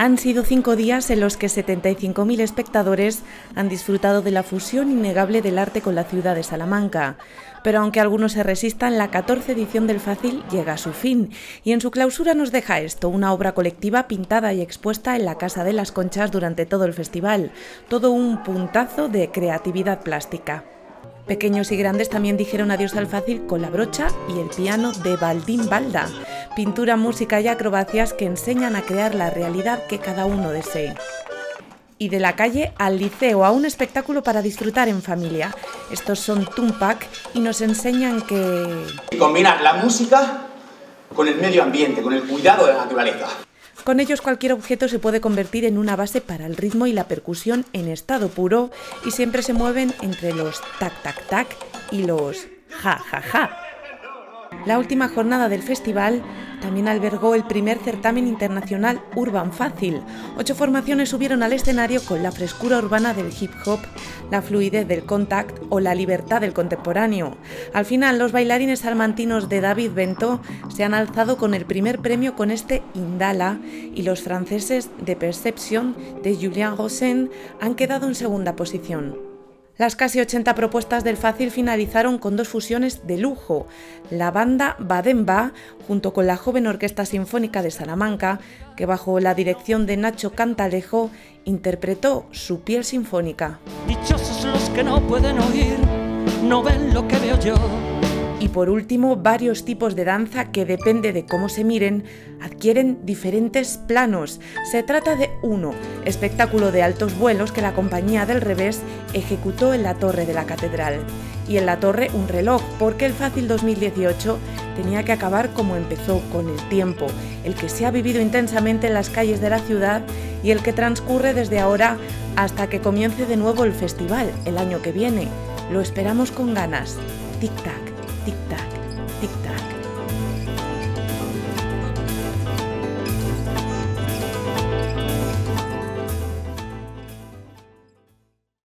Han sido cinco días en los que 75.000 espectadores han disfrutado de la fusión innegable del arte con la ciudad de Salamanca. Pero aunque algunos se resistan, la 14 edición del Fácil llega a su fin y en su clausura nos deja esto, una obra colectiva pintada y expuesta en la Casa de las Conchas durante todo el festival, todo un puntazo de creatividad plástica. Pequeños y grandes también dijeron adiós al fácil con la brocha y el piano de Baldín Balda, pintura, música y acrobacias que enseñan a crear la realidad que cada uno desee. Y de la calle al liceo, a un espectáculo para disfrutar en familia. Estos son Tumpac y nos enseñan que... Combina la música con el medio ambiente, con el cuidado de la naturaleza. Con ellos cualquier objeto se puede convertir en una base para el ritmo y la percusión en estado puro y siempre se mueven entre los tac tac tac y los ja ja ja. La última jornada del festival también albergó el primer certamen internacional Urban Fácil. Ocho formaciones subieron al escenario con la frescura urbana del hip hop, la fluidez del contact o la libertad del contemporáneo. Al final, los bailarines salmantinos de David Bento se han alzado con el primer premio con este Indala y los franceses de Perception de Julien Rosen han quedado en segunda posición. Las casi 80 propuestas del Fácil finalizaron con dos fusiones de lujo. La banda Bademba, junto con la joven Orquesta Sinfónica de Salamanca, que bajo la dirección de Nacho Cantalejo interpretó su piel sinfónica. Dichosos los que no pueden oír, no ven lo que veo yo y por último, varios tipos de danza que depende de cómo se miren, adquieren diferentes planos. Se trata de uno, espectáculo de altos vuelos que la compañía del revés ejecutó en la torre de la catedral. Y en la torre un reloj, porque el Fácil 2018 tenía que acabar como empezó, con el tiempo, el que se ha vivido intensamente en las calles de la ciudad y el que transcurre desde ahora hasta que comience de nuevo el festival el año que viene. Lo esperamos con ganas. Tic-tac. Tic-tac, tic-tac.